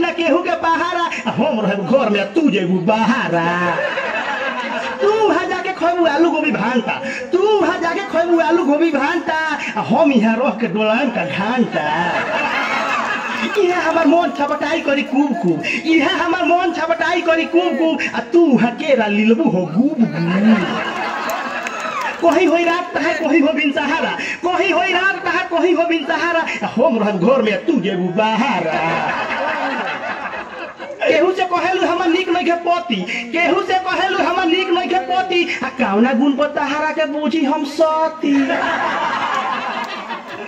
ना केहू के पहारा हम रहे घर में तू जेबू बहारा तू वहां जाके खोबू आलू गोभी भानता तू वहां जाके खोबू आलू गोभी भानता हम यहाँ रह के डोलाम का घानता इहे हमार मन छबटाई करी कुब कुब इहे हमार मन छबटाई करी कुब कुब आ तू हकेरा लिलबू हो गुब गुब কহি হই রাত তাহা কহি হবিন সাহারা কহি হই রাত তাহা কহি হবিন সাহারা হোম রহ ঘর মে তু যে बहारा नहीं के पोती केहू से कहलु हम नीक नहीं के पोती आ कौना गुण पर तहारा के बुझी हम सती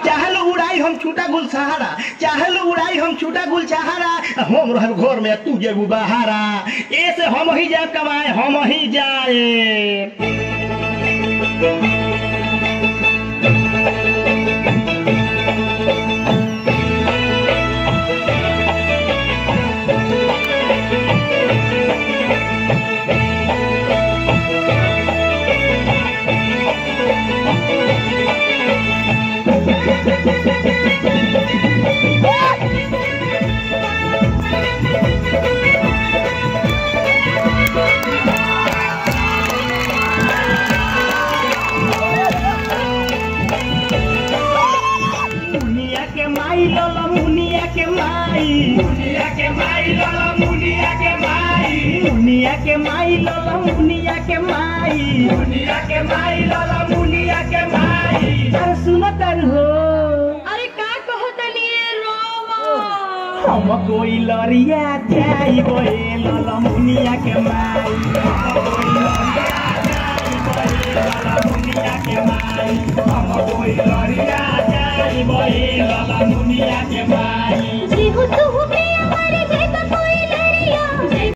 चाहलो उड़ाई हम छोटा गुल सहारा चाहलो उड़ाई हम छोटा गुल सहारा हम रहल घर में तू जे बहारा ऐसे हम ही जाए कमाए हम ही जाए কে মাই লালা মুনিয়া কে মাই মুনিয়া কে মাই লালা মুনিয়া কে মাই মুনিয়া কে মাই লালা মুনিয়া কে মাই আর सुनो तर हो अरे का कहता लिए रोमा हम कोई लरिया जाई बोए लाला मुनिया के माई कोई लरिया जाई बोए लाला मुनिया के माई हम कोई लरिया जाई बोए लाला मुनिया के माई